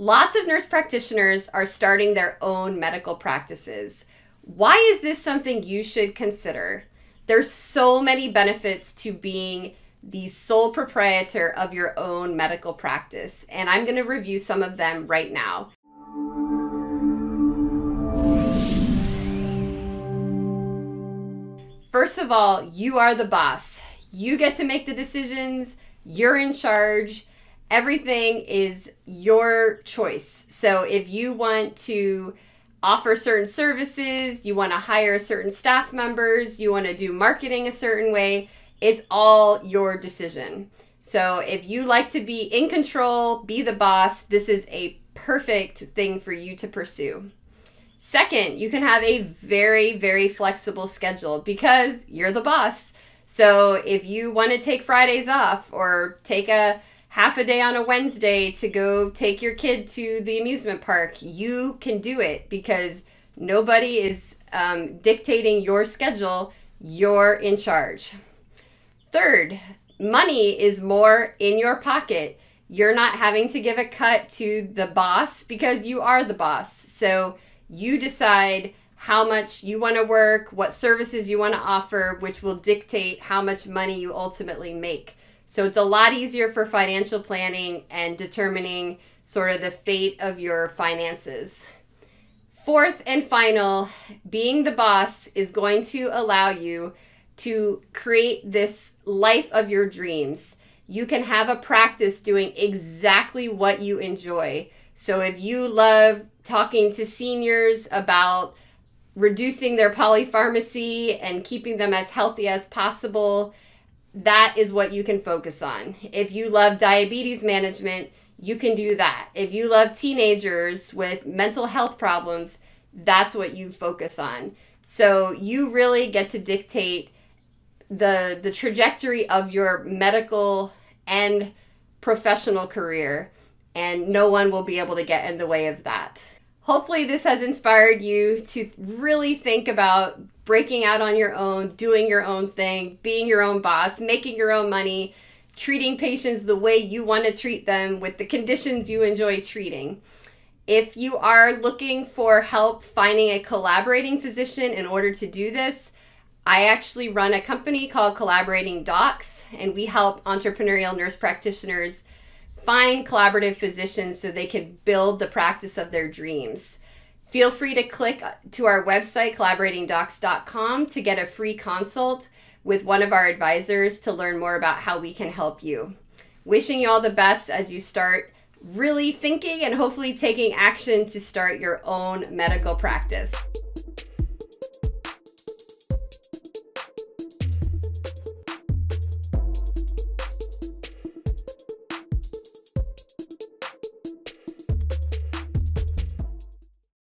Lots of nurse practitioners are starting their own medical practices. Why is this something you should consider? There's so many benefits to being the sole proprietor of your own medical practice, and I'm going to review some of them right now. First of all, you are the boss. You get to make the decisions, you're in charge. Everything is your choice. So if you want to offer certain services, you want to hire certain staff members, you want to do marketing a certain way, it's all your decision. So if you like to be in control, be the boss, this is a perfect thing for you to pursue. Second, you can have a very, very flexible schedule because you're the boss. So if you want to take Fridays off or take a half a day on a Wednesday to go take your kid to the amusement park, you can do it because nobody is um, dictating your schedule. You're in charge. Third, money is more in your pocket. You're not having to give a cut to the boss because you are the boss. So you decide how much you want to work, what services you want to offer, which will dictate how much money you ultimately make. So it's a lot easier for financial planning and determining sort of the fate of your finances. Fourth and final, being the boss is going to allow you to create this life of your dreams. You can have a practice doing exactly what you enjoy. So if you love talking to seniors about reducing their polypharmacy and keeping them as healthy as possible, that is what you can focus on. If you love diabetes management, you can do that. If you love teenagers with mental health problems, that's what you focus on. So you really get to dictate the the trajectory of your medical and professional career and no one will be able to get in the way of that. Hopefully this has inspired you to really think about breaking out on your own, doing your own thing, being your own boss, making your own money, treating patients the way you want to treat them with the conditions you enjoy treating. If you are looking for help finding a collaborating physician in order to do this, I actually run a company called Collaborating Docs, and we help entrepreneurial nurse practitioners find collaborative physicians so they can build the practice of their dreams. Feel free to click to our website, collaboratingdocs.com, to get a free consult with one of our advisors to learn more about how we can help you. Wishing you all the best as you start really thinking and hopefully taking action to start your own medical practice.